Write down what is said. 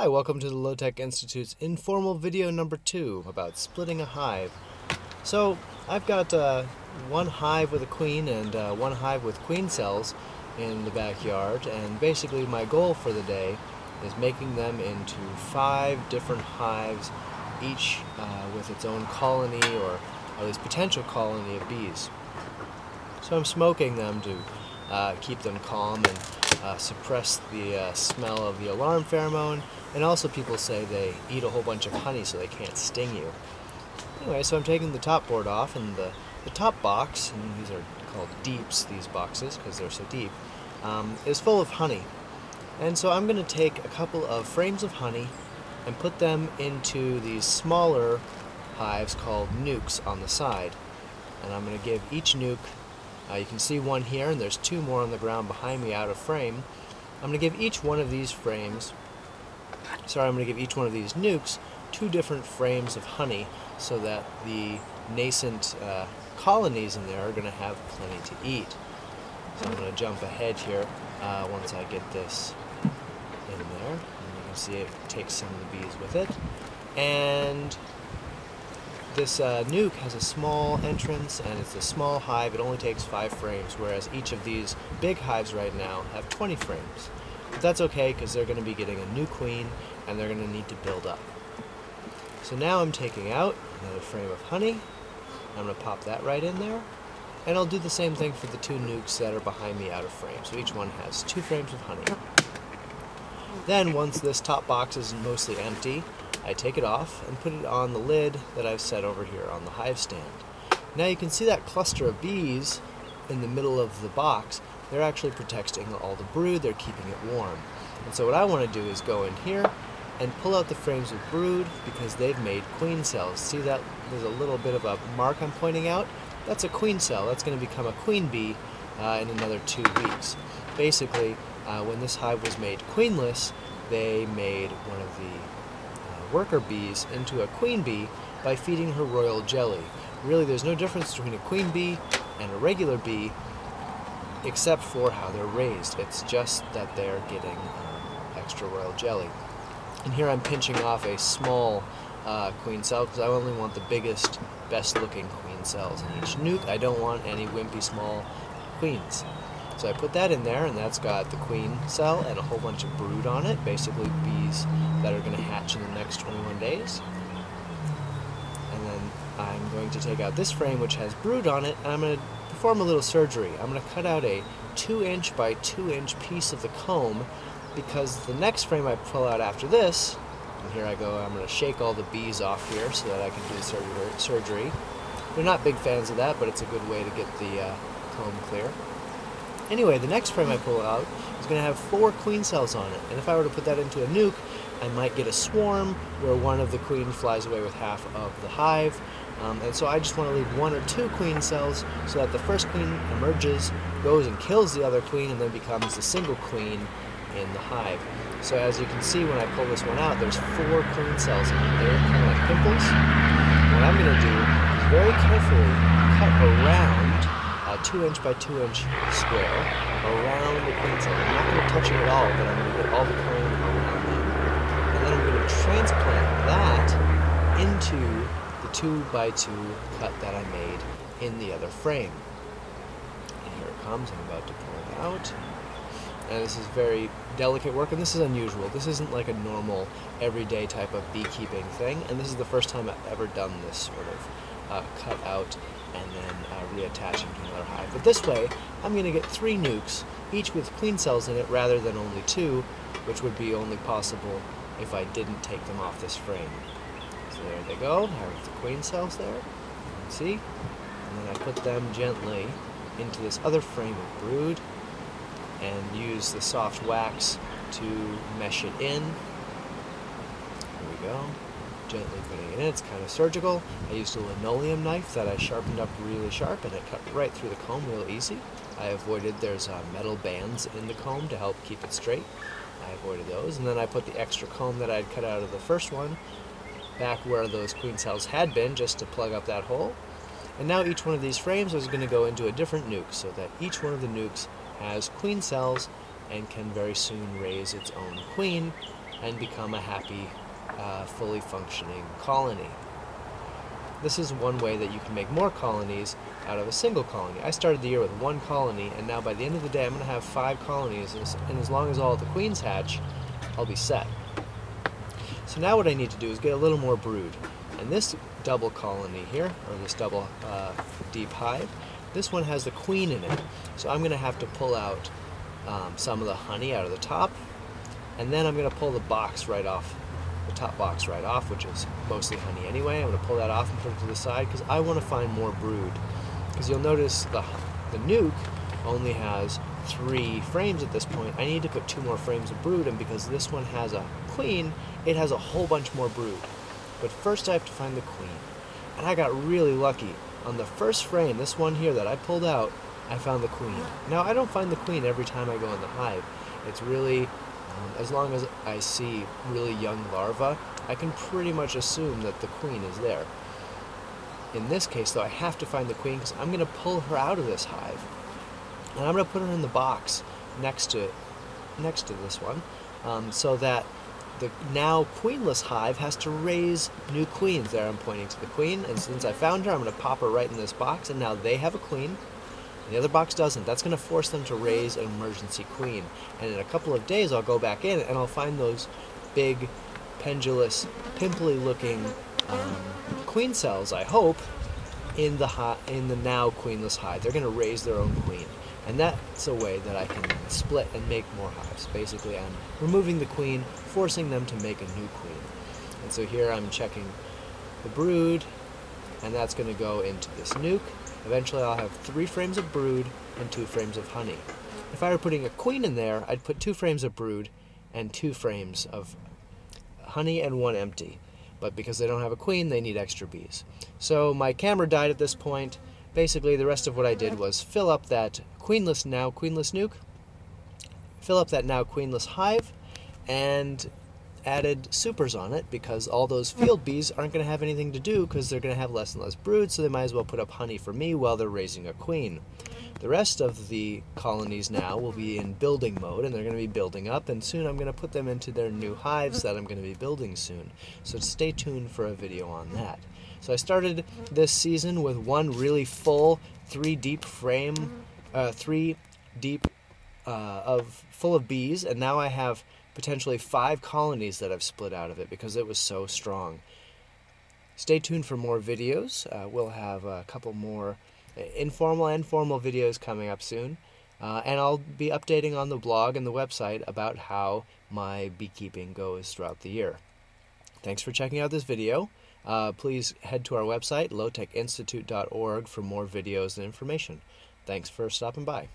Hi, welcome to the Low Tech Institute's informal video number two about splitting a hive. So, I've got uh, one hive with a queen and uh, one hive with queen cells in the backyard, and basically my goal for the day is making them into five different hives, each uh, with its own colony or at least potential colony of bees. So I'm smoking them to uh, keep them calm and uh, suppress the uh, smell of the alarm pheromone. And also, people say they eat a whole bunch of honey so they can't sting you. Anyway, so I'm taking the top board off, and the, the top box, and these are called deeps, these boxes, because they're so deep, um, is full of honey. And so I'm going to take a couple of frames of honey and put them into these smaller hives called nucs on the side. And I'm going to give each nuc uh, you can see one here, and there's two more on the ground behind me out of frame. I'm going to give each one of these frames, sorry, I'm going to give each one of these nucs two different frames of honey so that the nascent uh, colonies in there are going to have plenty to eat. So I'm going to jump ahead here uh, once I get this in there. And you can see it takes some of the bees with it. And this uh, nuc has a small entrance and it's a small hive. It only takes five frames, whereas each of these big hives right now have 20 frames. But that's okay because they're going to be getting a new queen and they're going to need to build up. So now I'm taking out another frame of honey. I'm going to pop that right in there. And I'll do the same thing for the two nucs that are behind me out of frame. So each one has two frames of honey. Then once this top box is mostly empty, I take it off and put it on the lid that I've set over here on the hive stand. Now you can see that cluster of bees in the middle of the box. They're actually protecting all the brood, they're keeping it warm. And so what I want to do is go in here and pull out the frames with brood because they've made queen cells. See that there's a little bit of a mark I'm pointing out? That's a queen cell. That's going to become a queen bee uh, in another two weeks. Basically, uh, when this hive was made queenless, they made one of the worker bees into a queen bee by feeding her royal jelly. Really, there's no difference between a queen bee and a regular bee except for how they're raised. It's just that they're getting um, extra royal jelly. And here I'm pinching off a small uh, queen cell because I only want the biggest, best looking queen cells in each nuc. I don't want any wimpy small queens. So I put that in there, and that's got the queen cell and a whole bunch of brood on it, basically bees that are going to hatch in the next 21 days. And then I'm going to take out this frame, which has brood on it, and I'm going to perform a little surgery. I'm going to cut out a 2 inch by 2 inch piece of the comb because the next frame I pull out after this, and here I go, I'm going to shake all the bees off here so that I can do the surgery. They're not big fans of that, but it's a good way to get the uh, comb clear. Anyway, the next frame I pull out is going to have four queen cells on it, and if I were to put that into a nuc, I might get a swarm where one of the queens flies away with half of the hive. Um, and so I just want to leave one or two queen cells so that the first queen emerges, goes and kills the other queen, and then becomes the single queen in the hive. So as you can see when I pull this one out, there's four queen cells in it. They're kind of like pimples. What I'm going to do is very carefully cut around a 2 inch by 2 inch square around the queen cell. I'm not going to touch it at all, but I'm going to get all the comb around them. And then I'm going to transplant that into the 2 by 2 cut that I made in the other frame. And here it comes. I'm about to pull it out. And this is very delicate work, and this is unusual. This isn't like a normal, everyday type of beekeeping thing, and this is the first time I've ever done this sort of uh, cut out and then uh, reattaching to another hive. But this way, I'm going to get three nucs, each with queen cells in it rather than only two, which would be only possible if I didn't take them off this frame. So there they go, I have the queen cells there, see? And then I put them gently into this other frame of brood and use the soft wax to mesh it in. There we go gently putting it in. It's kind of surgical. I used a linoleum knife that I sharpened up really sharp and it cut right through the comb real easy. I avoided, there's uh, metal bands in the comb to help keep it straight. I avoided those. And then I put the extra comb that I'd cut out of the first one back where those queen cells had been just to plug up that hole. And now each one of these frames is going to go into a different nuc so that each one of the nucs has queen cells and can very soon raise its own queen and become a happy, uh, fully functioning colony. This is one way that you can make more colonies out of a single colony. I started the year with one colony, and now by the end of the day, I'm going to have five colonies, and as long as all the queens hatch, I'll be set. So now what I need to do is get a little more brood. And this double colony here, or this double uh, deep hive, this one has the queen in it. So I'm going to have to pull out um, some of the honey out of the top, and then I'm going to pull the box right off the top box right off, which is mostly honey anyway. I'm going to pull that off and put it to the side because I want to find more brood. Because you'll notice the, the nuc only has three frames at this point. I need to put two more frames of brood, and because this one has a queen, it has a whole bunch more brood. But first I have to find the queen. And I got really lucky. On the first frame, this one here that I pulled out, I found the queen. Now, I don't find the queen every time I go in the hive. It's really um, as long as I see really young larvae, I can pretty much assume that the queen is there. In this case, though, I have to find the queen because I'm going to pull her out of this hive. And I'm going to put her in the box next to, next to this one um, so that the now queenless hive has to raise new queens. There I'm pointing to the queen, and since I found her, I'm going to pop her right in this box, and now they have a queen, the other box doesn't. That's going to force them to raise an emergency queen. And in a couple of days, I'll go back in and I'll find those big, pendulous, pimply looking um, queen cells, I hope, in the, in the now queenless hive. They're going to raise their own queen. And that's a way that I can split and make more hives. Basically, I'm removing the queen, forcing them to make a new queen. And so here I'm checking the brood, and that's going to go into this nuc. Eventually I'll have three frames of brood and two frames of honey. If I were putting a queen in there, I'd put two frames of brood and two frames of honey and one empty. But because they don't have a queen, they need extra bees. So my camera died at this point. Basically, the rest of what I did was fill up that queenless now queenless nuc, fill up that now queenless hive, and added supers on it because all those field bees aren't going to have anything to do because they're going to have less and less brood, so they might as well put up honey for me while they're raising a queen. The rest of the colonies now will be in building mode and they're going to be building up, and soon I'm going to put them into their new hives that I'm going to be building soon. So stay tuned for a video on that. So I started this season with one really full, three deep frame, uh, three deep uh, of full of bees, and now I have potentially five colonies that have split out of it because it was so strong. Stay tuned for more videos. Uh, we'll have a couple more uh, informal and formal videos coming up soon. Uh, and I'll be updating on the blog and the website about how my beekeeping goes throughout the year. Thanks for checking out this video. Uh, please head to our website, lowtechinstitute.org, for more videos and information. Thanks for stopping by.